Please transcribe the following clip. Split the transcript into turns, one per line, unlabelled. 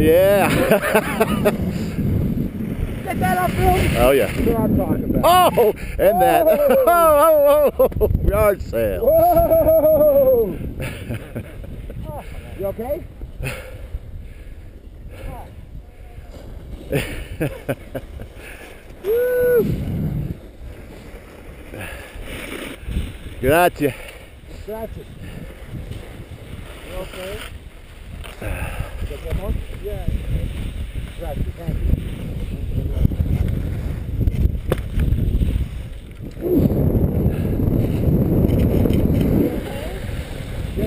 Yeah.
Get that up, Bill.
oh yeah.
That's what I'm talking about.
Oh, and that. Oh, oh, oh, oh yard sale.
Whoa! you okay?
Grazie.
You okay? One? Yeah. Thank you.